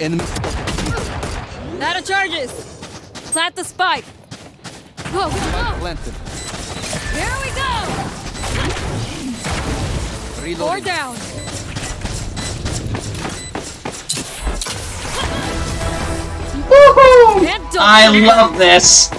Enemy. Out of charges. Plant the spike. Whoa, whoa. Planted. Here we go. Reloading. Four down. Woohoo! I love this.